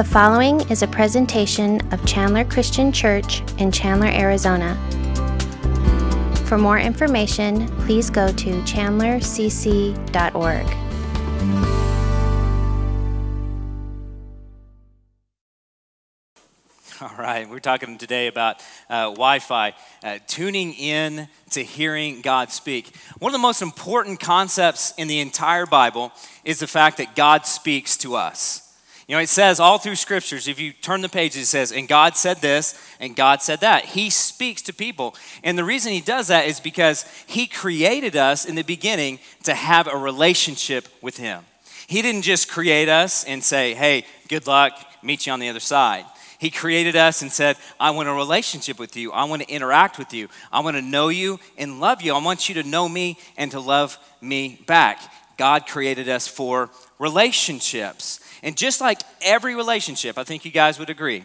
The following is a presentation of Chandler Christian Church in Chandler, Arizona. For more information, please go to chandlercc.org. All right, we're talking today about uh, Wi Fi, uh, tuning in to hearing God speak. One of the most important concepts in the entire Bible is the fact that God speaks to us. You know, it says all through scriptures, if you turn the pages, it says, and God said this, and God said that. He speaks to people. And the reason He does that is because He created us in the beginning to have a relationship with Him. He didn't just create us and say, hey, good luck, meet you on the other side. He created us and said, I want a relationship with you. I want to interact with you. I want to know you and love you. I want you to know me and to love me back. God created us for relationships. And just like every relationship, I think you guys would agree,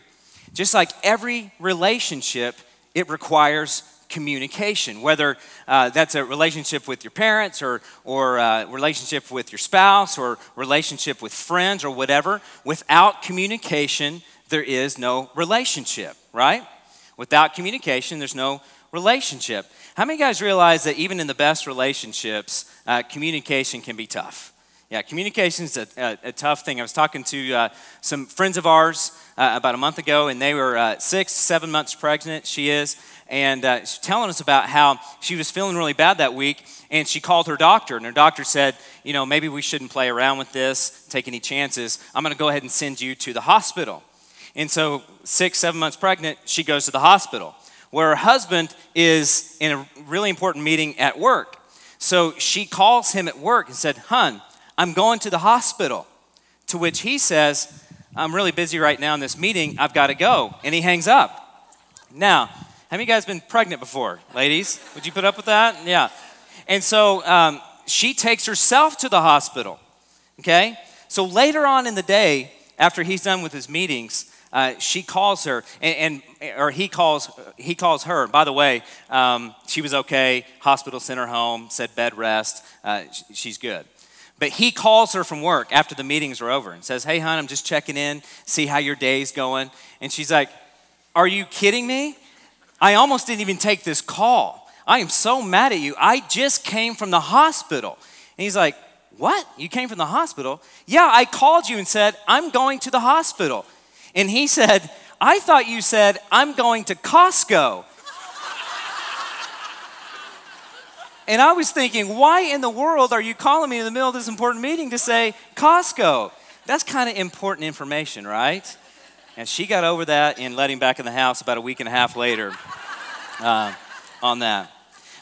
just like every relationship, it requires communication, whether uh, that's a relationship with your parents or, or uh, relationship with your spouse or relationship with friends or whatever. Without communication, there is no relationship, right? Without communication, there's no relationship. How many guys realize that even in the best relationships, uh, communication can be tough? Yeah, communication is a, a, a, tough thing. I was talking to uh, some friends of ours uh, about a month ago, and they were uh, six, seven months pregnant. She is, and uh, she's telling us about how she was feeling really bad that week, and she called her doctor, and her doctor said, you know, maybe we shouldn't play around with this, take any chances. I'm going to go ahead and send you to the hospital. And so, six, seven months pregnant, she goes to the hospital, where her husband is in a really important meeting at work. So she calls him at work and said, Hun, I'm going to the hospital. To which he says, I'm really busy right now in this meeting. I've got to go. And he hangs up. Now, have you guys been pregnant before, ladies? Would you put up with that? Yeah. And so um, she takes herself to the hospital. Okay? So later on in the day, after he's done with his meetings, uh, she calls her, and, and, or he calls he calls her. By the way, um, she was okay. Hospital sent her home, said bed rest. Uh, she's good. But he calls her from work after the meetings are over and says, Hey, hon, I'm just checking in, see how your day's going. And she's like, Are you kidding me? I almost didn't even take this call. I am so mad at you. I just came from the hospital. And he's like, What? You came from the hospital? Yeah, I called you and said, I'm going to the hospital. And he said, I thought you said, I'm going to Costco. And I was thinking, why in the world are you calling me in the middle of this important meeting to say Costco? That's kind of important information, right? And she got over that and let him back in the house about a week and a half later uh, on that.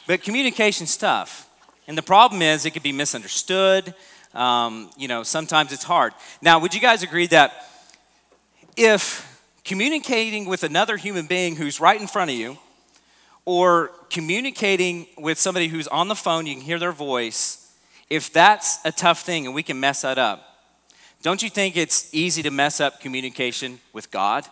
But communication's tough. And the problem is it could be misunderstood. Um, you know, sometimes it's hard. Now, would you guys agree that if communicating with another human being who's right in front of you, or communicating with somebody who's on the phone, you can hear their voice, if that's a tough thing and we can mess that up, don't you think it's easy to mess up communication with God?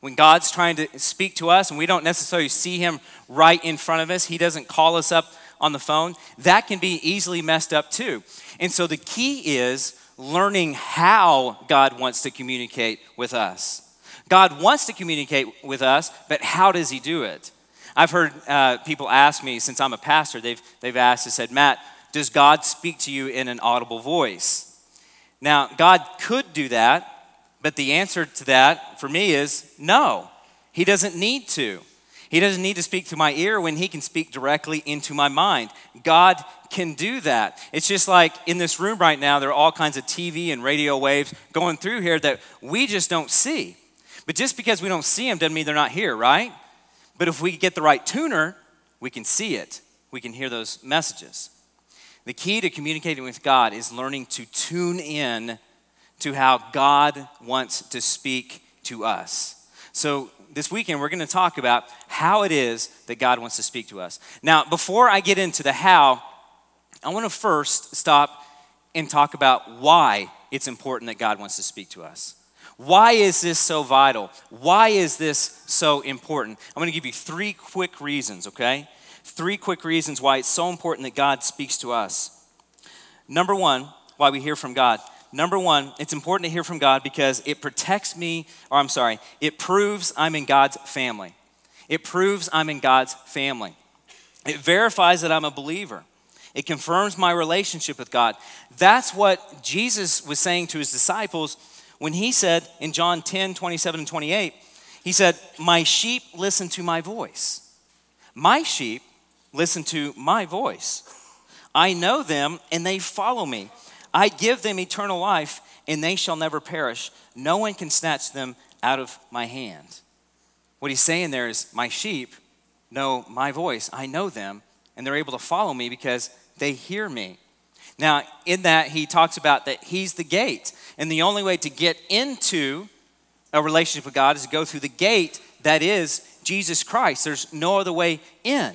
When God's trying to speak to us and we don't necessarily see Him right in front of us, He doesn't call us up on the phone, that can be easily messed up too. And so the key is learning how God wants to communicate with us. God wants to communicate with us, but how does He do it? I've heard uh, people ask me, since I'm a pastor, they've, they've asked and said, Matt, does God speak to you in an audible voice? Now, God could do that, but the answer to that for me is no. He doesn't need to. He doesn't need to speak to my ear when he can speak directly into my mind. God can do that. It's just like in this room right now, there are all kinds of TV and radio waves going through here that we just don't see. But just because we don't see them doesn't mean they're not here, right? But if we get the right tuner, we can see it. We can hear those messages. The key to communicating with God is learning to tune in to how God wants to speak to us. So, this weekend, we're going to talk about how it is that God wants to speak to us. Now, before I get into the how, I want to first stop and talk about why it's important that God wants to speak to us. Why is this so vital? Why is this so important? I'm going to give you three quick reasons, okay? Three quick reasons why it's so important that God speaks to us. Number one, why we hear from God. number one, it's important to hear from God because it protects me, or I'm sorry, it proves I'm in God's family. It proves I'm in God's family. It verifies that I'm a believer. It confirms my relationship with God. That's what Jesus was saying to his disciples when he said in John 10 27 and 28, he said, My sheep listen to my voice. My sheep listen to my voice. I know them and they follow me. I give them eternal life and they shall never perish. No one can snatch them out of my hand. What he's saying there is, My sheep know my voice. I know them and they're able to follow me because they hear me. Now, in that, he talks about that he's the gate. And the only way to get into a relationship with God is to go through the gate that is Jesus Christ. There's no other way in.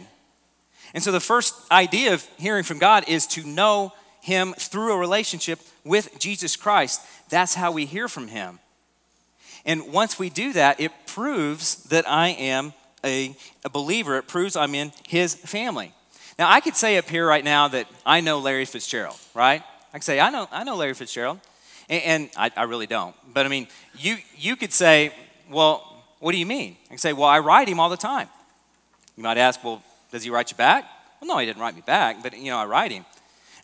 And so the first idea of hearing from God is to know Him through a relationship with Jesus Christ. That's how we hear from Him. And once we do that, it proves that I am a, a believer. It proves I'm in His family. Now, I could say up here right now that I know Larry Fitzgerald, right? I could say, I know, I know Larry Fitzgerald. And, and I, I, really don't. But I mean, you, you could say, well, what do you mean? I could say, well, I write him all the time. You might ask, well, does he write you back? Well, no, he didn't write me back, but, you know, I write him.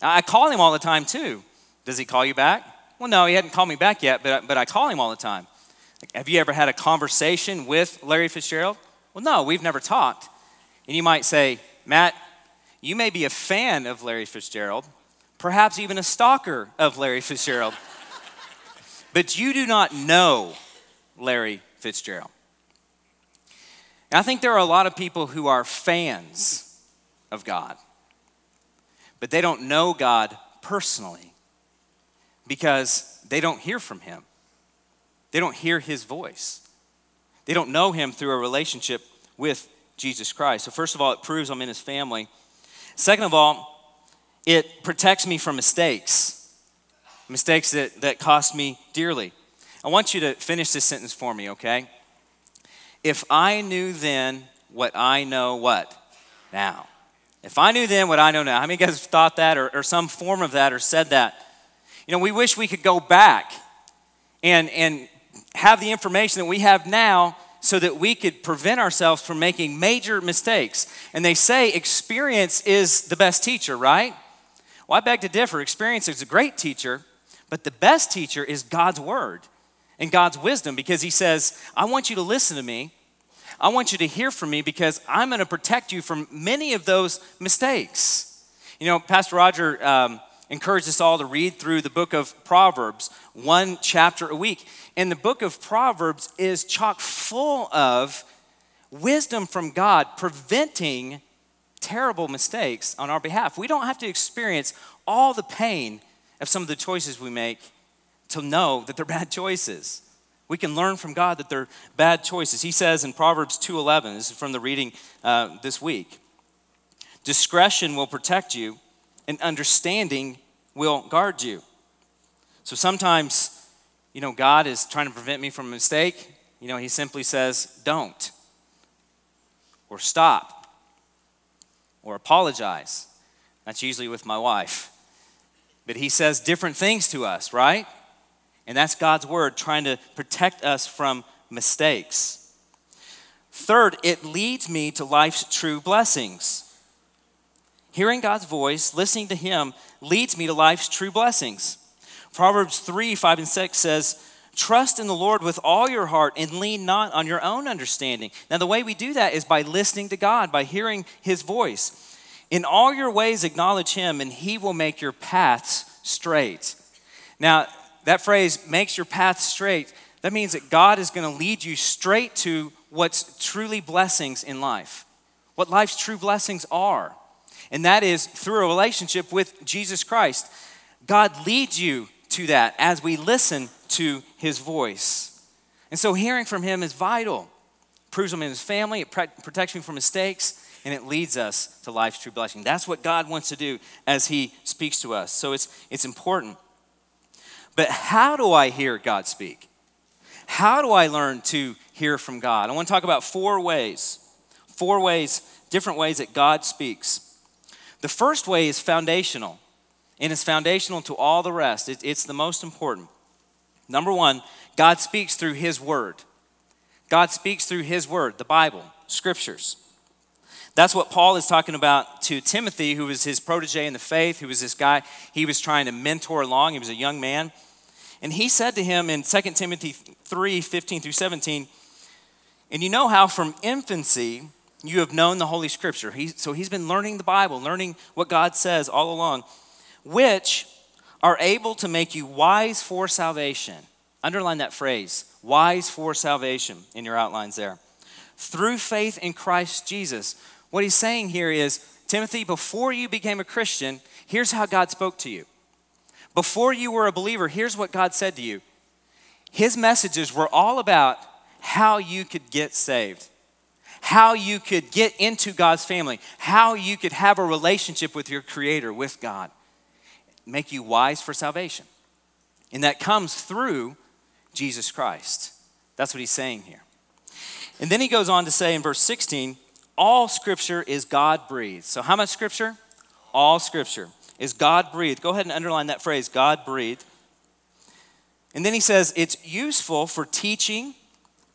I call him all the time, too. Does he call you back? Well, no, he hadn't called me back yet, but, but I call him all the time. Have you ever had a conversation with Larry Fitzgerald? Well, no, we've never talked. And you might say, Matt, you may be a fan of Larry Fitzgerald, perhaps even a stalker of Larry Fitzgerald, but you do not know Larry Fitzgerald. And I think there are a lot of people who are fans of God, but they don't know God personally because they don't hear from Him. They don't hear His voice. They don't know Him through a relationship with Jesus Christ. So, first of all, it proves I'm in His family. Second of all, it protects me from mistakes, mistakes that, that cost me dearly. I want you to finish this sentence for me, okay? If I knew then what I know what? Now. If I knew then what I know now. How many of you guys have thought that or, or some form of that or said that? You know, we wish we could go back and, and have the information that we have now so that we could prevent ourselves from making major mistakes. And they say experience is the best teacher, right? Well, I beg to differ. Experience is a great teacher, but the best teacher is God's word and God's wisdom because He says, I want you to listen to me. I want you to hear from me because I'm going to protect you from many of those mistakes. You know, Pastor Roger um, encouraged us all to read through the book of Proverbs, one chapter a week. And the book of Proverbs is chock full of wisdom from God preventing terrible mistakes on our behalf. We don't have to experience all the pain of some of the choices we make to know that they're bad choices. We can learn from God that they're bad choices. He says in Proverbs 2:11, this is from the reading uh, this week, discretion will protect you, and understanding will guard you. So sometimes, you know, God is trying to prevent me from a mistake. You know, He simply says, "Don't," or "Stop," or "Apologize." That's usually with my wife. But He says different things to us, right? And that's God's word trying to protect us from mistakes. Third, it leads me to life's true blessings. Hearing God's voice, listening to Him, leads me to life's true blessings. Proverbs 3 5 and 6 says, Trust in the Lord with all your heart and lean not on your own understanding. Now, the way we do that is by listening to God, by hearing His voice. In all your ways, acknowledge Him, and He will make your paths straight. Now, that phrase makes your path straight. That means that God is going to lead you straight to what's truly blessings in life, what life's true blessings are. And that is through a relationship with Jesus Christ. God leads you to that as we listen to his voice. And so hearing from him is vital. It proves him in his family, it protects me from mistakes, and it leads us to life's true blessing. That's what God wants to do as he speaks to us. So it's, it's important. But how do I hear God speak? How do I learn to hear from God? I want to talk about four ways. Four ways, different ways that God speaks. The first way is foundational. and it's foundational to all the rest. It, it's the most important. Number one, God speaks through His Word. God speaks through His Word, the Bible, Scriptures. That's what Paul is talking about to Timothy, who was his protege in the faith, who was this guy he was trying to mentor along. He was a young man. And he said to him in 2 Timothy 3 15 through 17, And you know how from infancy you have known the Holy Scripture. He, so he's been learning the Bible, learning what God says all along, which are able to make you wise for salvation. Underline that phrase, wise for salvation, in your outlines there. Through faith in Christ Jesus. What he's saying here is Timothy, before you became a Christian, here's how God spoke to you. Before you were a believer, here's what God said to you. His messages were all about how you could get saved, how you could get into God's family, how you could have a relationship with your Creator, with God, make you wise for salvation. And that comes through Jesus Christ. That's what he's saying here. And then he goes on to say in verse 16, all scripture is God breathed. So, how much scripture? All scripture is God breathed. Go ahead and underline that phrase, God breathed. And then he says it's useful for teaching,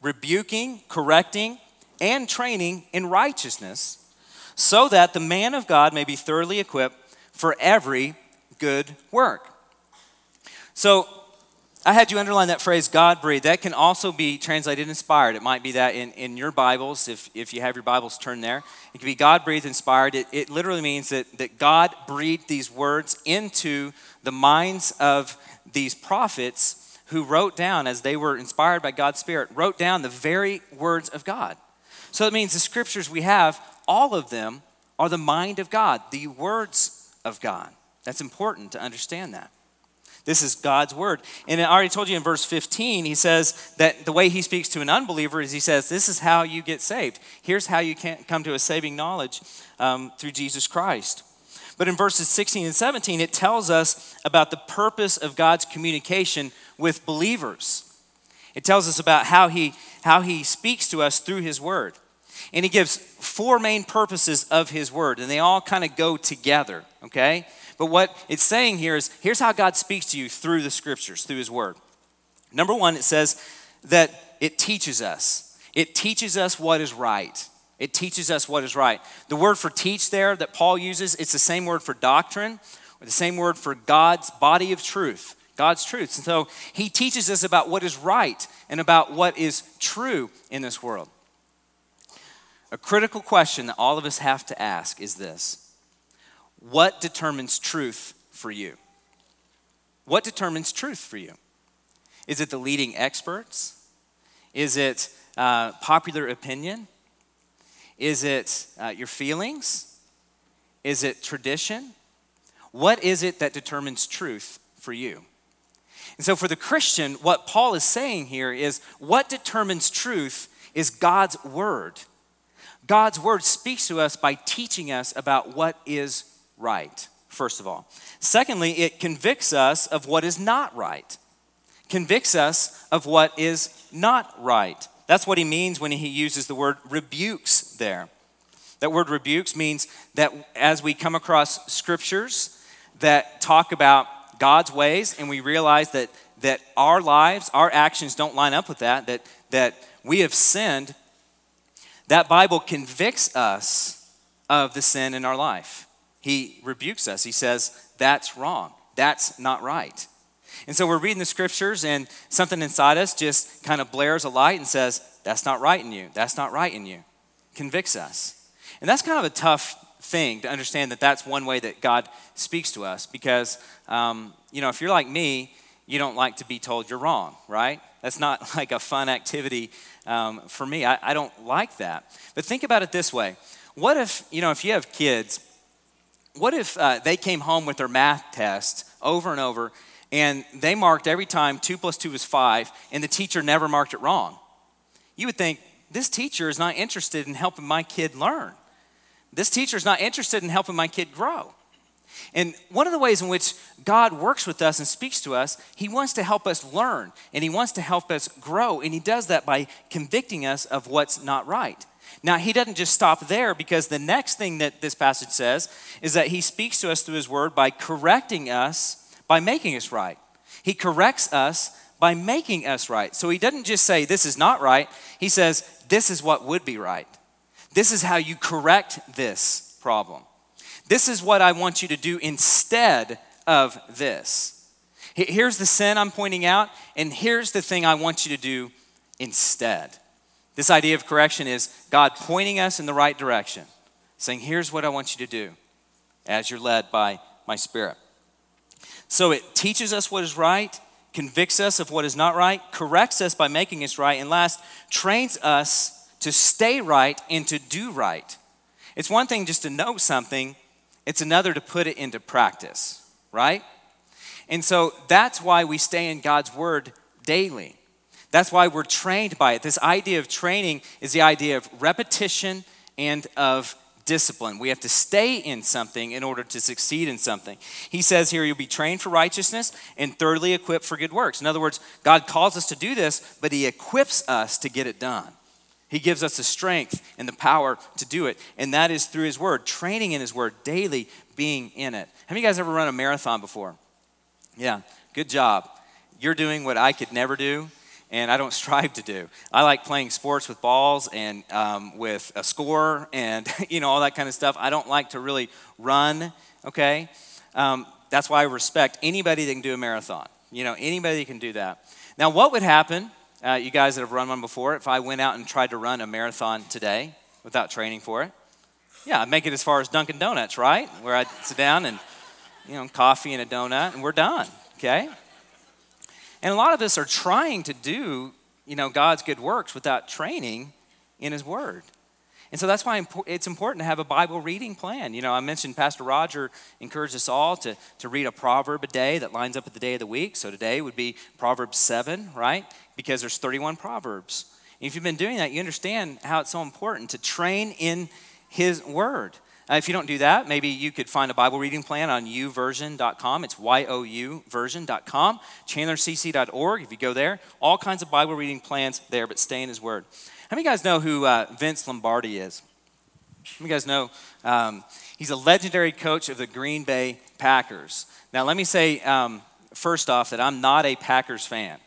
rebuking, correcting, and training in righteousness, so that the man of God may be thoroughly equipped for every good work. So, I had you underline that phrase, God breathed. That can also be translated inspired. It might be that in, in your Bibles, if, if you have your Bibles turned there. It can be God breathed inspired. It, it literally means that, that God breathed these words into the minds of these prophets who wrote down, as they were inspired by God's Spirit, wrote down the very words of God. So it means the scriptures we have, all of them are the mind of God, the words of God. That's important to understand that. This is God's word. And I already told you in verse 15, he says that the way he speaks to an unbeliever is he says, This is how you get saved. Here's how you can come to a saving knowledge um, through Jesus Christ. But in verses 16 and 17, it tells us about the purpose of God's communication with believers. It tells us about how he, how he speaks to us through his word. And he gives four main purposes of his word, and they all kind of go together, okay? But what it's saying here is here's how God speaks to you through the scriptures, through his word. Number one, it says that it teaches us. It teaches us what is right. It teaches us what is right. The word for teach there that Paul uses, it's the same word for doctrine, or the same word for God's body of truth, God's truths. And so he teaches us about what is right and about what is true in this world. A critical question that all of us have to ask is this what determines truth for you? What determines truth for you? Is it the leading experts? Is it uh, popular opinion? Is it uh, your feelings? Is it tradition? What is it that determines truth for you? And so, for the Christian, what Paul is saying here is what determines truth is God's word. God's word speaks to us by teaching us about what is right, first of all. Secondly, it convicts us of what is not right. Convicts us of what is not right. That's what he means when he uses the word rebukes there. That word rebukes means that as we come across scriptures that talk about God's ways and we realize that, that our lives, our actions don't line up with that, that, that we have sinned, that Bible convicts us of the sin in our life he rebukes us. He says, That's wrong. That's not right. And so we're reading the scriptures, and something inside us just kind of blares a light and says, That's not right in you. That's not right in you. Convicts us. And that's kind of a tough thing to understand that that's one way that God speaks to us because, um, you know, if you're like me, you don't like to be told you're wrong, right? That's not like a fun activity um, for me. I, I don't like that. But think about it this way. What if, you know, if you have kids what if uh, they came home with their math test over and over and they marked every time 2 plus 2 is 5 and the teacher never marked it wrong? You would think, this teacher is not interested in helping my kid learn. This teacher is not interested in helping my kid grow. And one of the ways in which God works with us and speaks to us, He wants to help us learn and He wants to help us grow. And He does that by convicting us of what's not right. Now, He doesn't just stop there because the next thing that this passage says is that He speaks to us through His word by correcting us, by making us right. He corrects us by making us right. So He doesn't just say, This is not right. He says, This is what would be right. This is how you correct this problem. This is what I want you to do instead of this. Here's the sin I'm pointing out, and here's the thing I want you to do instead. This idea of correction is God pointing us in the right direction, saying, Here's what I want you to do as you're led by my Spirit. So it teaches us what is right, convicts us of what is not right, corrects us by making us right, and last, trains us to stay right and to do right. It's one thing just to know something, it's another to put it into practice, right? And so that's why we stay in God's Word daily. That's why we're trained by it. This idea of training is the idea of repetition and of discipline. We have to stay in something in order to succeed in something. He says here, you'll be trained for righteousness and thirdly equipped for good works. In other words, God calls us to do this, but He equips us to get it done. He gives us the strength and the power to do it, and that is through His Word, training in His Word, daily being in it. Have you guys ever run a marathon before? Yeah, good job. You're doing what I could never do, and I don't strive to do. I like playing sports with balls and um, with a score and you know all that kind of stuff. I don't like to really run. Okay, um, that's why I respect anybody that can do a marathon. You know, anybody can do that. Now, what would happen uh, you guys that have run one before, if I went out and tried to run a marathon today without training for it, yeah, I'd make it as far as Dunkin' Donuts, right? Where I'd sit down and, you know, coffee and a donut, and we're done, okay? And a lot of us are trying to do, you know, God's good works without training in His Word. And so that's why it's important to have a Bible reading plan. You know, I mentioned Pastor Roger encouraged us all to, to read a proverb a day that lines up with the day of the week. So today would be Proverbs 7, right? Because there's 31 Proverbs. And if you've been doing that, you understand how it's so important to train in His Word. Uh, if you don't do that, maybe you could find a Bible reading plan on youversion.com. It's Y-O-U version.com, chandlercc.org. If you go there, all kinds of Bible reading plans there, but stay in His Word. How many of you guys know who uh, Vince Lombardi is? How many of you guys know um, he's a legendary coach of the Green Bay Packers? Now, let me say um, first off that I'm not a Packers fan.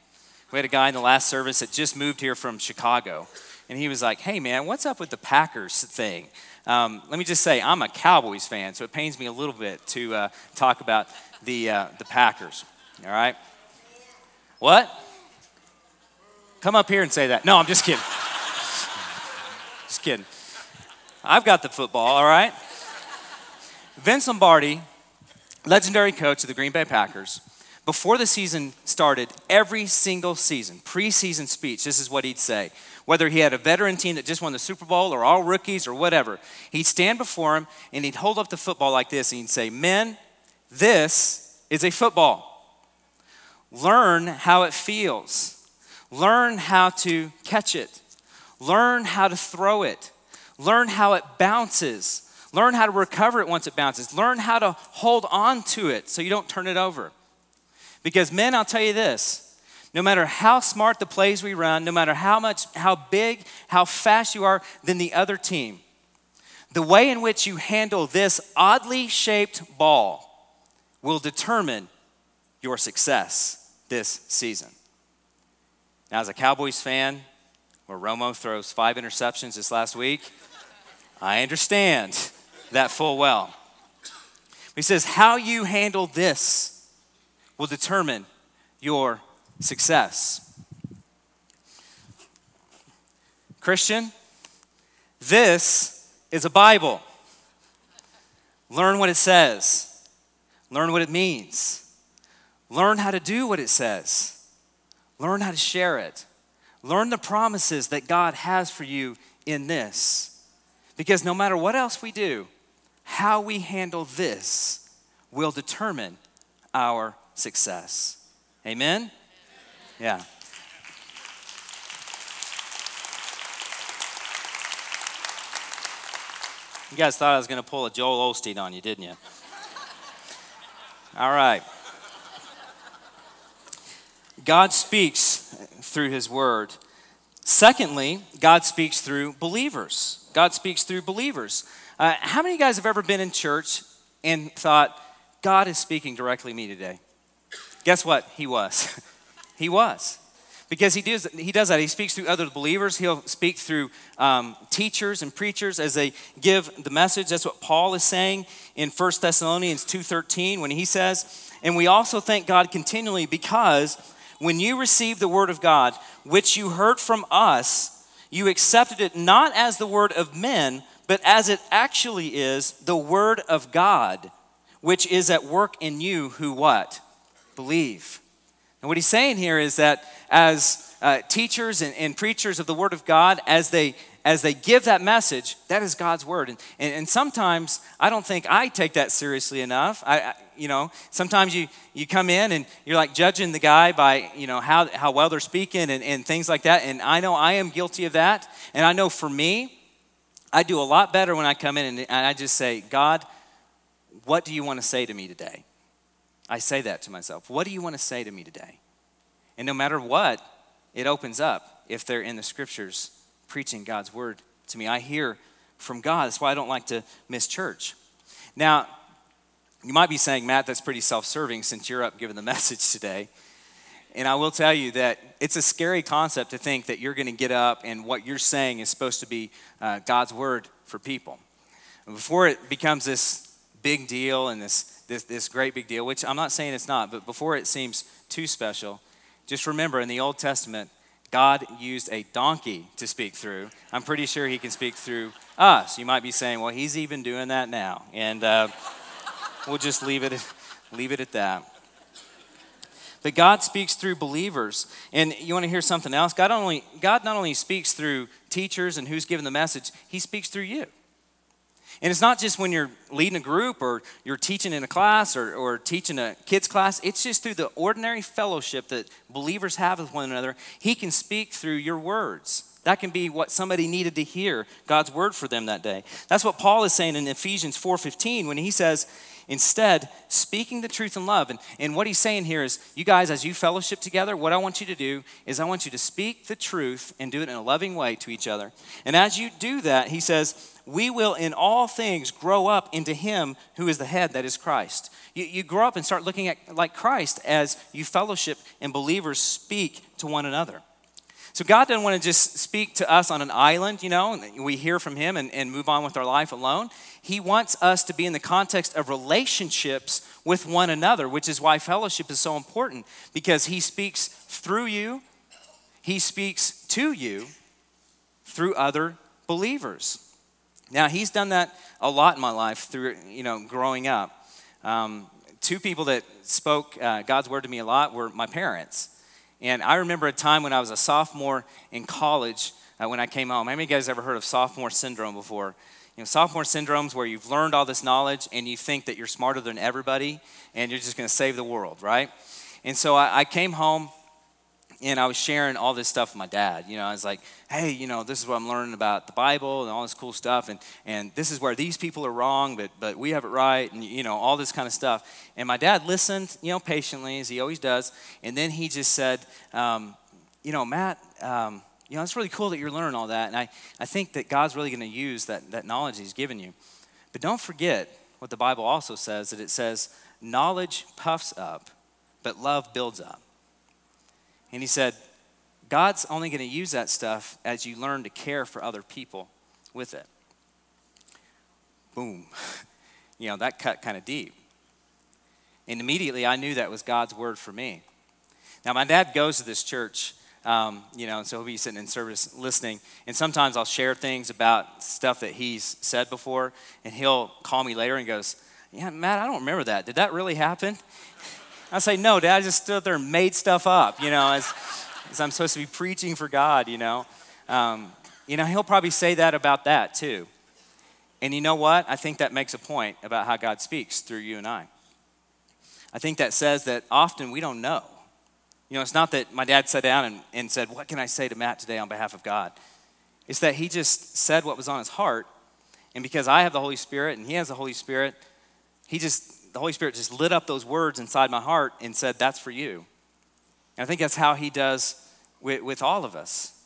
We had a guy in the last service that just moved here from Chicago, and he was like, hey, man, what's up with the Packers thing? Um, let me just say, I'm a Cowboys fan, so it pains me a little bit to uh, talk about the, uh, the Packers. All right? What? Come up here and say that. No, I'm just kidding. Just kidding. I've got the football, all right? Vince Lombardi, legendary coach of the Green Bay Packers, before the season started, every single season, preseason speech, this is what he'd say. Whether he had a veteran team that just won the Super Bowl or all rookies or whatever, he'd stand before him and he'd hold up the football like this and he'd say, Men, this is a football. Learn how it feels, learn how to catch it. Learn how to throw it. Learn how it bounces. Learn how to recover it once it bounces. Learn how to hold on to it so you don't turn it over. Because men, I'll tell you this, no matter how smart the plays we run, no matter how much how big, how fast you are than the other team, the way in which you handle this oddly shaped ball will determine your success this season. Now, as a Cowboys fan, where Romo throws five interceptions this last week. I understand that full well. He says, How you handle this will determine your success. Christian, this is a Bible. Learn what it says, learn what it means, learn how to do what it says, learn how to share it. Learn the promises that God has for you in this. Because no matter what else we do, how we handle this will determine our success. Amen? Yeah. You guys thought I was going to pull a Joel Osteen on you, didn't you? All right. God speaks through his word. Secondly, God speaks through believers. God speaks through believers. Uh, how many of you guys have ever been in church and thought, God is speaking directly to me today? Guess what? He was. he was. Because he does, he does that. He speaks through other believers. He'll speak through um, teachers and preachers as they give the message. That's what Paul is saying in 1 Thessalonians 2.13 when he says, And we also thank God continually because when you received the word of God, which you heard from us, you accepted it not as the word of men, but as it actually is the word of God, which is at work in you who what? Believe. And what he's saying here is that as uh, teachers and, and, preachers of the Word of God, as they as they give that message, that is God's word. And, and, and sometimes I don't think I take that seriously enough. I, I, you know, sometimes you, you come in and you're like judging the guy by, you know, how, how well they're speaking and, and things like that. And I know I am guilty of that. And I know for me, I do a lot better when I come in and, and I just say, God, what do you want to say to me today? I say that to myself. What do you want to say to me today? And no matter what, it opens up if they're in the scriptures preaching God's word to me. I hear from God. That's why I don't like to miss church. Now, you might be saying, Matt, that's pretty self serving since you're up giving the message today. And I will tell you that it's a scary concept to think that you're going to get up and what you're saying is supposed to be uh, God's word for people. Before it becomes this big deal and this, this, this great big deal, which I'm not saying it's not, but before it seems too special, just remember in the Old Testament, God used a donkey to speak through. I'm pretty sure he can speak through us. You might be saying, well, he's even doing that now. And uh, we'll just leave it, leave it at that. But God speaks through believers. And you want to hear something else? God, only, God not only speaks through teachers and who's given the message, he speaks through you. And it's not just when you're leading a group or you're teaching in a class or, or teaching a kids class. It's just through the ordinary fellowship that believers have with one another. He can speak through your words. That can be what somebody needed to hear, God's word for them that day. That's what Paul is saying in Ephesians 4.15 when he says, instead, speaking the truth in love. And, and what he's saying here is, you guys, as you fellowship together, what I want you to do is I want you to speak the truth and do it in a loving way to each other. And as you do that, he says, we will in all things grow up into him who is the head, that is Christ. You, you grow up and start looking at like Christ as you fellowship and believers speak to one another. So God doesn't want to just speak to us on an island, you know, we hear from him and, and move on with our life alone. He wants us to be in the context of relationships with one another, which is why fellowship is so important because he speaks through you, he speaks to you through other believers. Now, he's done that a lot in my life through, you know, growing up. Um, two people that spoke uh, God's word to me a lot were my parents. And I remember a time when I was a sophomore in college uh, when I came home. How many of you guys ever heard of sophomore syndrome before? You know, sophomore syndrome's where you've learned all this knowledge and you think that you're smarter than everybody and you're just going to save the world, right? And so I, I came home and I was sharing all this stuff with my dad. You know, I was like, hey, you know, this is what I'm learning about the Bible and all this cool stuff, and, and this is where these people are wrong, but, but we have it right, and, you know, all this kind of stuff. And my dad listened, you know, patiently, as he always does, and then he just said, um, you know, Matt, um, you know, it's really cool that you're learning all that, and I, I think that God's really going to use that, that knowledge he's given you. But don't forget what the Bible also says, that it says, knowledge puffs up, but love builds up. And he said, God's only going to use that stuff as you learn to care for other people with it. Boom. You know, that cut kind of deep. And immediately I knew that was God's word for me. Now, my dad goes to this church, um, you know, and so he'll be sitting in service listening. And sometimes I'll share things about stuff that he's said before, and he'll call me later and goes, Yeah, Matt, I don't remember that. Did that really happen? I say, no, Dad, I just stood there and made stuff up, you know, as, as I'm supposed to be preaching for God, you know. Um, you know, he'll probably say that about that too. And you know what? I think that makes a point about how God speaks through you and I. I think that says that often we don't know. You know, it's not that my dad sat down and, and said, What can I say to Matt today on behalf of God? It's that he just said what was on his heart. And because I have the Holy Spirit and he has the Holy Spirit, he just the Holy Spirit just lit up those words inside my heart and said, That's for you. And I think that's how He does with, with all of us.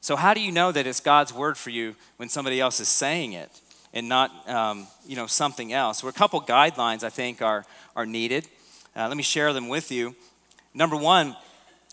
So, how do you know that it's God's word for you when somebody else is saying it and not, um, you know, something else? Well, a couple guidelines I think are, are needed. Uh, let me share them with you. Number one,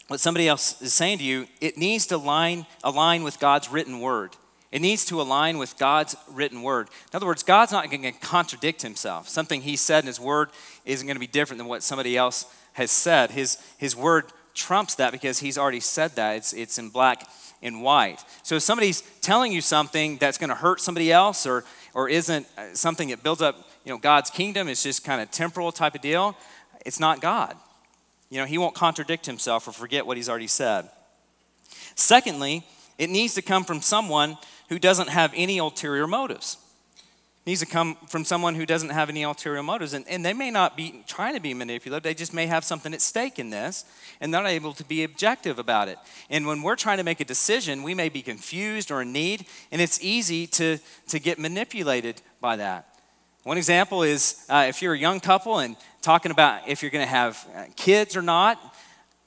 what somebody else is saying to you, it needs to line, align with God's written word. It needs to align with God's written word. In other words, God's not going to contradict himself. Something he said in his word isn't going to be different than what somebody else has said. His, his word trumps that because he's already said that. It's, it's in black and white. So if somebody's telling you something that's going to hurt somebody else or, or isn't uh, something that builds up you know, God's kingdom, it's just kind of temporal type of deal, it's not God. You know, he won't contradict himself or forget what he's already said. Secondly, it needs to come from someone who doesn't have any ulterior motives needs to come from someone who doesn't have any ulterior motives. And, and they may not be trying to be manipulative, they just may have something at stake in this and they're not able to be objective about it. And when we're trying to make a decision, we may be confused or in need, and it's easy to, to get manipulated by that. One example is uh, if you're a young couple and talking about if you're going to have uh, kids or not,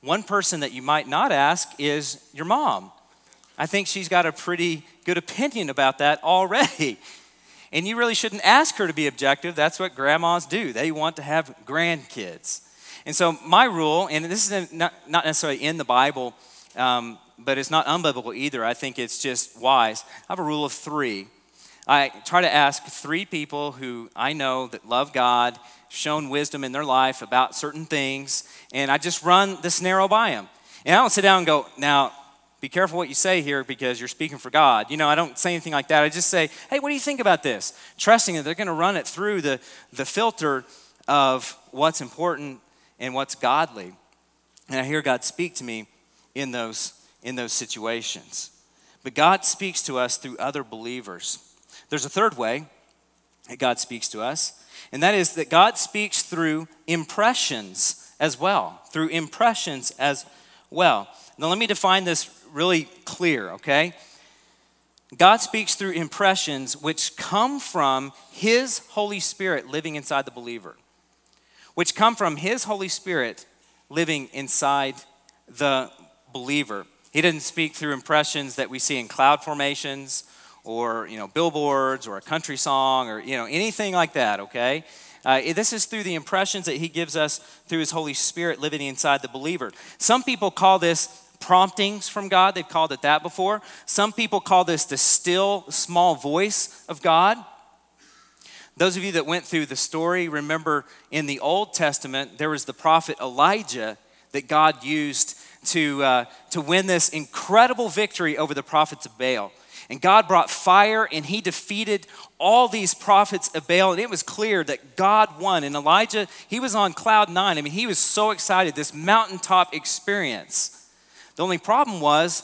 one person that you might not ask is your mom. I think she's got a pretty good opinion about that already. And you really shouldn't ask her to be objective. That's what grandmas do, they want to have grandkids. And so, my rule, and this is not, necessarily in the Bible, um, but it's not unbiblical either. I think it's just wise. I have a rule of three. I try to ask three people who I know that love God, shown wisdom in their life about certain things, and I just run the scenario by them. And I don't sit down and go, now, be careful what you say here because you're speaking for God. You know, I don't say anything like that. I just say, hey, what do you think about this? Trusting that they're going to run it through the, the filter of what's important and what's godly. And I hear God speak to me in those, in those situations. But God speaks to us through other believers. There's a third way that God speaks to us, and that is that God speaks through impressions as well. Through impressions as well. Now, let me define this really clear, okay? God speaks through impressions which come from His Holy Spirit living inside the believer, which come from His Holy Spirit living inside the believer. He didn't speak through impressions that we see in cloud formations or you know billboards or a country song or you know anything like that okay uh, this is through the impressions that he gives us through his holy spirit living inside the believer some people call this promptings from God. They've called it that before. Some people call this the still small voice of God. Those of you that went through the story remember in the Old Testament, there was the prophet Elijah that God used to, uh, to win this incredible victory over the prophets of Baal. And God brought fire and he defeated all these prophets of Baal. And it was clear that God won. And Elijah, he was on cloud nine. I mean, he was so excited, this mountaintop experience. The only problem was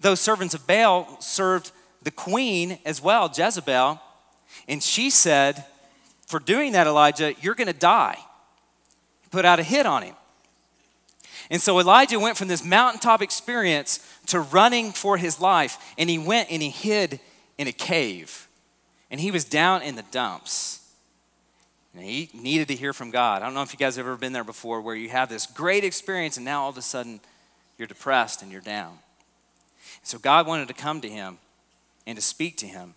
those servants of Baal served the queen as well, Jezebel, and she said, For doing that, Elijah, you're going to die. Put out a hit on him. And so Elijah went from this mountaintop experience to running for his life, and he went and he hid in a cave, and he was down in the dumps. And he needed to hear from God. I don't know if you guys have ever been there before where you have this great experience, and now all of a sudden, you're depressed and you're down. So God wanted to come to him and to speak to him.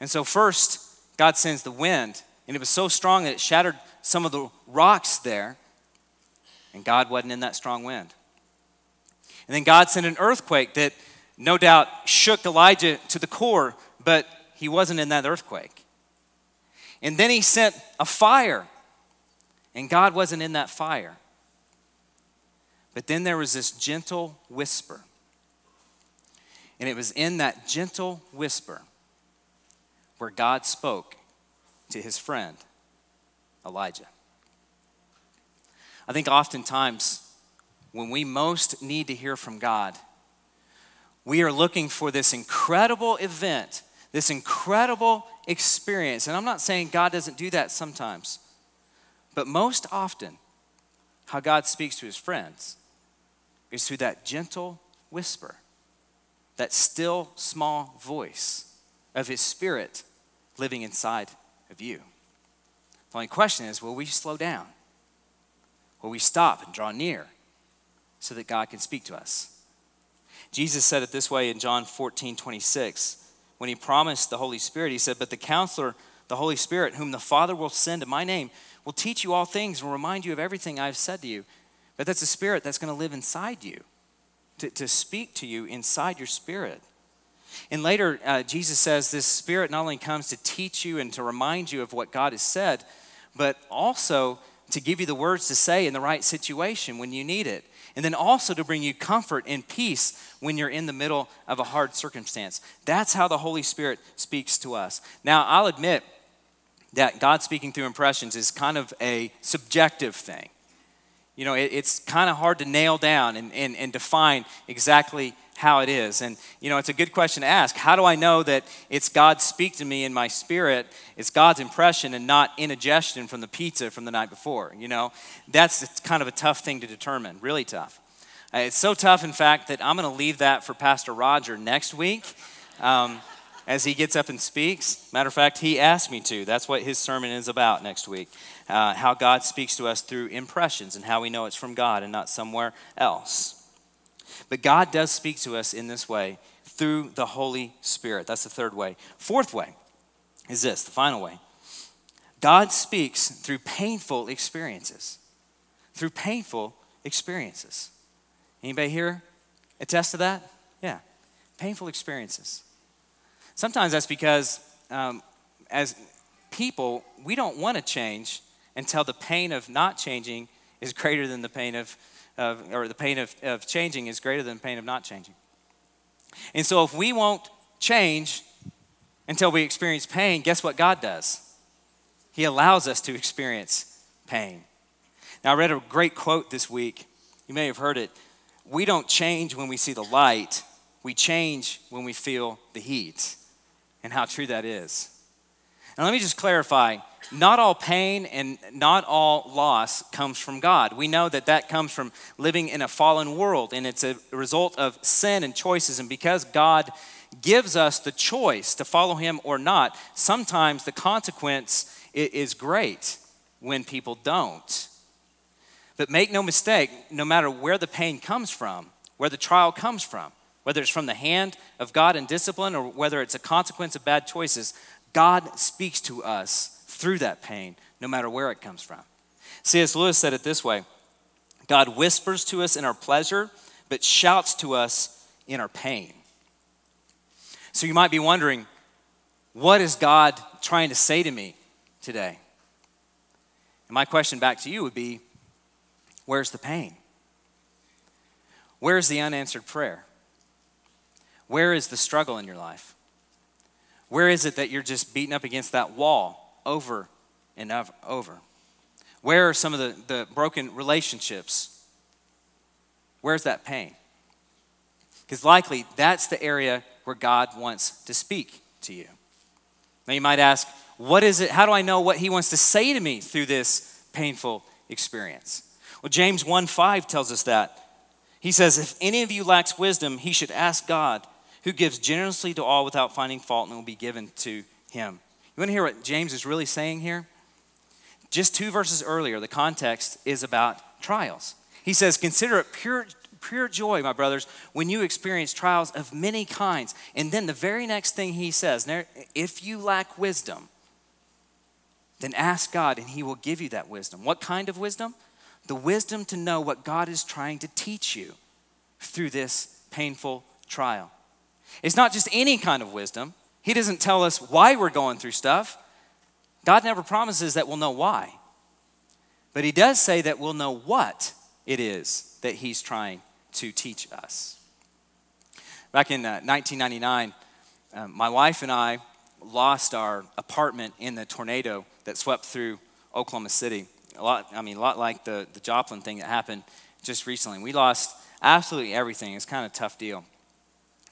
And so, first, God sends the wind, and it was so strong that it shattered some of the rocks there, and God wasn't in that strong wind. And then God sent an earthquake that no doubt shook Elijah to the core, but he wasn't in that earthquake. And then he sent a fire, and God wasn't in that fire. But then there was this gentle whisper. And it was in that gentle whisper where God spoke to his friend, Elijah. I think oftentimes when we most need to hear from God, we are looking for this incredible event, this incredible experience. And I'm not saying God doesn't do that sometimes, but most often, how God speaks to his friends is through that gentle whisper, that still small voice of His Spirit living inside of you. The only question is will we slow down? Will we stop and draw near so that God can speak to us? Jesus said it this way in John 14 26. When he promised the Holy Spirit, he said, But the counselor, the Holy Spirit, whom the Father will send in my name, will teach you all things and remind you of everything I've said to you. But that's a spirit that's going to live inside you, to, to speak to you inside your spirit. And later, uh, Jesus says this spirit not only comes to teach you and to remind you of what God has said, but also to give you the words to say in the right situation when you need it. And then also to bring you comfort and peace when you're in the middle of a hard circumstance. That's how the Holy Spirit speaks to us. Now, I'll admit that God speaking through impressions is kind of a subjective thing you know, it, it's kind of hard to nail down and, and, and define exactly how it is. And, you know, it's a good question to ask. How do I know that it's God speak to me in my spirit? It's God's impression and not indigestion from the pizza from the night before. You know, that's kind of a tough thing to determine, really tough. Uh, it's so tough, in fact, that I'm going to leave that for Pastor Roger next week. Um, as he gets up and speaks. Matter of fact, he asked me to. That's what his sermon is about next week uh, how God speaks to us through impressions and how we know it's from God and not somewhere else. But God does speak to us in this way through the Holy Spirit. That's the third way. Fourth way is this, the final way. God speaks through painful experiences. Through painful experiences. Anybody here attest to that? Yeah. Painful experiences. Sometimes that's because um, as people, we don't want to change until the pain of not changing is greater than the pain of, of or the pain of, of changing is greater than the pain of not changing. And so if we won't change until we experience pain, guess what God does? He allows us to experience pain. Now, I read a great quote this week. You may have heard it. We don't change when we see the light, we change when we feel the heat. And how true that is. And let me just clarify not all pain and not all loss comes from God. We know that that comes from living in a fallen world, and it's a result of sin and choices. And because God gives us the choice to follow Him or not, sometimes the consequence is great when people don't. But make no mistake, no matter where the pain comes from, where the trial comes from, whether it's from the hand of God in discipline or whether it's a consequence of bad choices, God speaks to us through that pain, no matter where it comes from. C.S. Lewis said it this way God whispers to us in our pleasure, but shouts to us in our pain. So you might be wondering, what is God trying to say to me today? And my question back to you would be, where's the pain? Where's the unanswered prayer? Where is the struggle in your life? Where is it that you're just beating up against that wall over and over? Where are some of the, the broken relationships? Where's that pain? Because likely that's the area where God wants to speak to you. Now you might ask, what is it? How do I know what He wants to say to me through this painful experience? Well, James 1 5 tells us that. He says, If any of you lacks wisdom, he should ask God, who gives generously to all without finding fault, and will be given to him. You want to hear what James is really saying here? Just two verses earlier, the context is about trials. He says, Consider it pure, pure joy, my brothers, when you experience trials of many kinds. And then the very next thing he says, If you lack wisdom, then ask God and he will give you that wisdom. What kind of wisdom? The wisdom to know what God is trying to teach you through this painful trial. It's not just any kind of wisdom, he doesn't tell us why we're going through stuff. God never promises that we'll know why. But He does say that we'll know what it is that He's trying to teach us. Back in uh, 1999, uh, my wife and I lost our apartment in the tornado that swept through Oklahoma City. A lot, I mean, a lot like the, the Joplin thing that happened just recently. We lost absolutely everything. It's kind of a tough deal.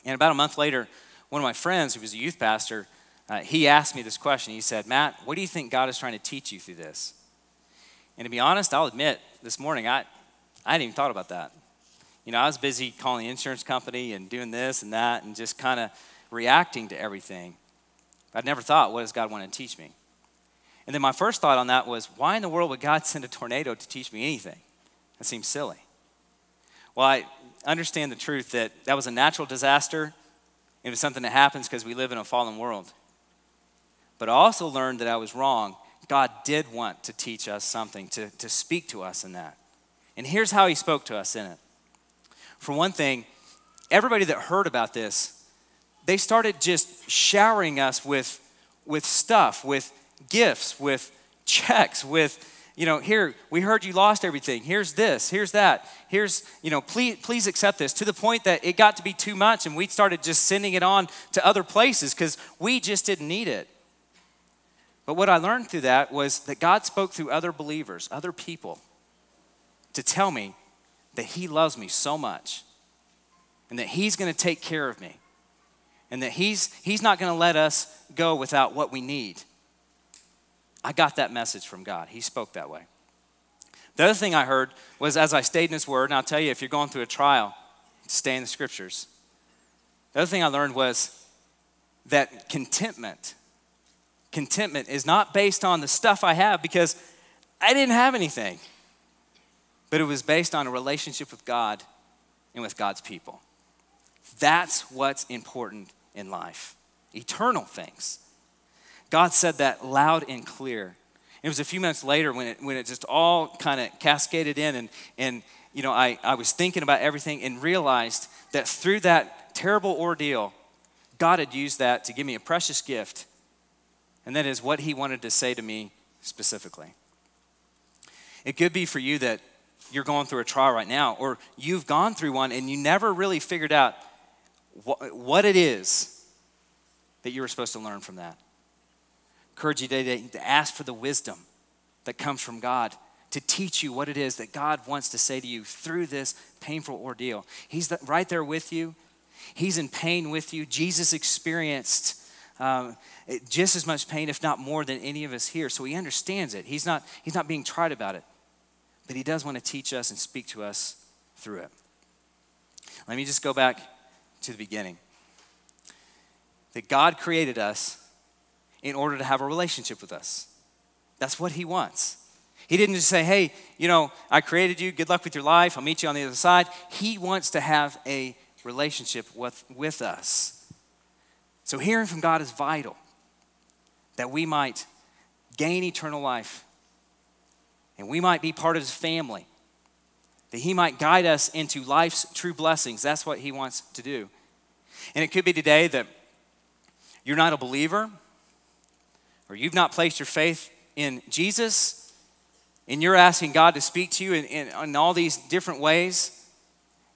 And about a month later, one of my friends who was a youth pastor, uh, he asked me this question. He said, Matt, what do you think God is trying to teach you through this? And to be honest, I'll admit, this morning, I, I hadn't even thought about that. You know, I was busy calling the insurance company and doing this and that and just kind of reacting to everything. I'd never thought, what does God want to teach me? And then my first thought on that was, why in the world would God send a tornado to teach me anything? That seems silly. Well, I understand the truth that that was a natural disaster. It was something that happens because we live in a fallen world. But I also learned that I was wrong. God did want to teach us something, to, to speak to us in that. And here's how He spoke to us in it. For one thing, everybody that heard about this, they started just showering us with, with stuff, with gifts, with checks, with, you know, here, we heard you lost everything. Here's this, here's that. Here's, you know, please, please accept this to the point that it got to be too much and we started just sending it on to other places because we just didn't need it. But what I learned through that was that God spoke through other believers, other people, to tell me that He loves me so much and that He's going to take care of me and that He's, he's not going to let us go without what we need. I got that message from God. He spoke that way. The other thing I heard was as I stayed in His Word, and I'll tell you, if you're going through a trial, stay in the Scriptures. The other thing I learned was that contentment, contentment is not based on the stuff I have because I didn't have anything, but it was based on a relationship with God and with God's people. That's what's important in life eternal things. God said that loud and clear. It was a few minutes later when it, when it just all kind of cascaded in, and, and you know, I, I was thinking about everything and realized that through that terrible ordeal, God had used that to give me a precious gift, and that is what He wanted to say to me specifically. It could be for you that you're going through a trial right now, or you've gone through one and you never really figured out what, what it is that you were supposed to learn from that encourage you today to ask for the wisdom that comes from God to teach you what it is that God wants to say to you through this painful ordeal. He's right there with you, He's in pain with you. Jesus experienced. Um, just as much pain, if not more, than any of us here. So he understands it. He's not, he's not being tried about it. But he does want to teach us and speak to us through it. Let me just go back to the beginning. That God created us in order to have a relationship with us. That's what he wants. He didn't just say, hey, you know, I created you, good luck with your life, I'll meet you on the other side. He wants to have a relationship with, with us. So hearing from God is vital that we might gain eternal life and we might be part of his family, that he might guide us into life's true blessings. That's what he wants to do. And it could be today that you're not a believer or you've not placed your faith in Jesus, and you're asking God to speak to you in, in, in all these different ways,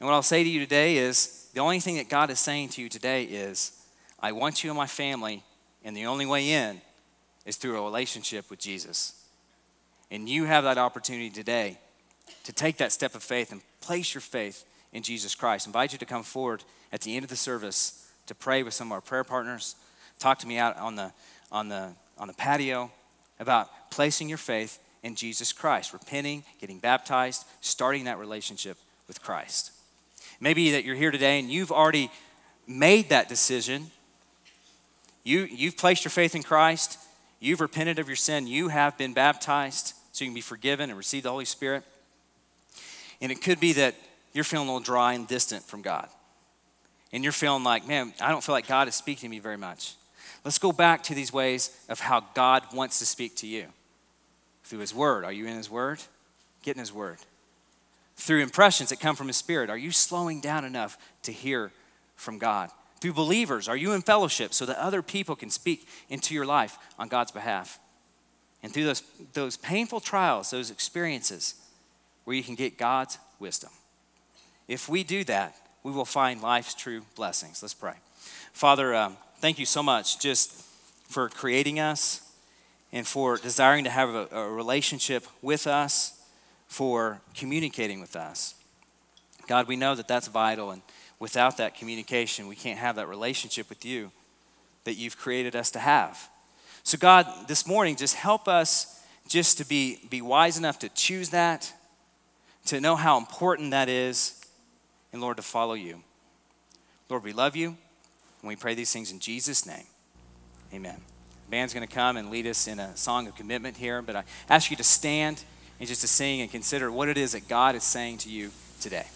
and what I'll say to you today is the only thing that God is saying to you today is, I want you in my family, and the only way in is through a relationship with Jesus. And you have that opportunity today to take that step of faith and place your faith in Jesus Christ. I invite you to come forward at the end of the service to pray with some of our prayer partners. Talk to me out on the on the on the patio about placing your faith in Jesus Christ, repenting, getting baptized, starting that relationship with Christ. Maybe that you're here today and you've already made that decision. You, you've placed your faith in Christ, you've repented of your sin, you have been baptized so you can be forgiven and receive the Holy Spirit. And it could be that you're feeling a little dry and distant from God. And you're feeling like, man, I don't feel like God is speaking to me very much. Let's go back to these ways of how God wants to speak to you. Through His Word. Are you in His Word? Get in His Word. Through impressions that come from His Spirit. Are you slowing down enough to hear from God? Through believers. Are you in fellowship so that other people can speak into your life on God's behalf? And through those, those painful trials, those experiences, where you can get God's wisdom. If we do that, we will find life's true blessings. Let's pray. Father, um, thank you so much just for creating us and for desiring to have a, a relationship with us, for communicating with us. God, we know that that's vital, and without that communication, we can't have that relationship with you that you've created us to have. So, God, this morning, just help us just to be, be wise enough to choose that, to know how important that is, and Lord, to follow you. Lord, we love you. And we pray these things in Jesus' name. Amen. The band's going to come and lead us in a song of commitment here, but I ask you to stand and just to sing and consider what it is that God is saying to you today.